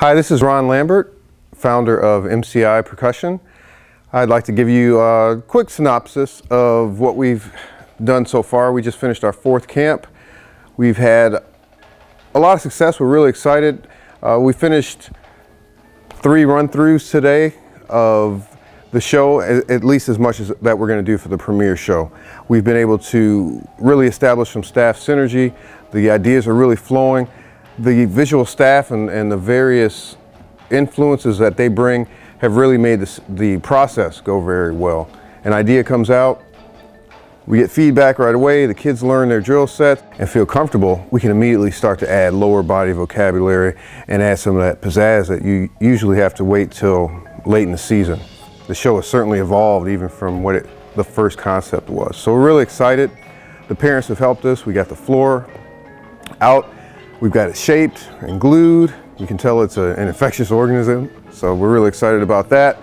Hi, this is Ron Lambert, founder of MCI Percussion. I'd like to give you a quick synopsis of what we've done so far. We just finished our fourth camp. We've had a lot of success. We're really excited. Uh, we finished three run-throughs today of the show, at least as much as that we're going to do for the premiere show. We've been able to really establish some staff synergy. The ideas are really flowing. The visual staff and, and the various influences that they bring have really made this, the process go very well. An idea comes out, we get feedback right away, the kids learn their drill sets and feel comfortable, we can immediately start to add lower body vocabulary and add some of that pizzazz that you usually have to wait till late in the season. The show has certainly evolved even from what it, the first concept was. So we're really excited. The parents have helped us. We got the floor out. We've got it shaped and glued. You can tell it's a, an infectious organism. So we're really excited about that.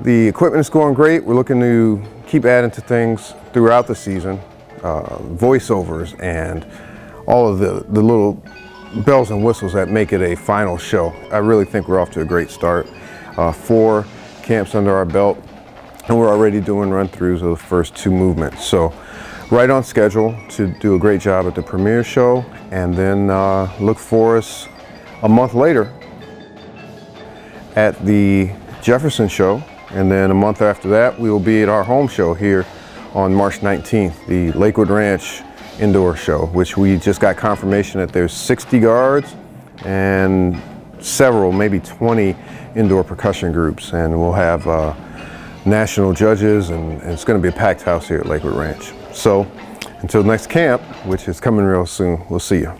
The equipment is going great. We're looking to keep adding to things throughout the season. Uh, voiceovers and all of the, the little bells and whistles that make it a final show. I really think we're off to a great start. Uh, four camps under our belt and we're already doing run-throughs of the first two movements. So right on schedule to do a great job at the premiere show and then uh, look for us a month later at the Jefferson show and then a month after that we will be at our home show here on March 19th, the Lakewood Ranch indoor show, which we just got confirmation that there's 60 guards and several, maybe 20 indoor percussion groups, and we'll have uh, national judges, and, and it's going to be a packed house here at Lakewood Ranch. So until next camp, which is coming real soon, we'll see you.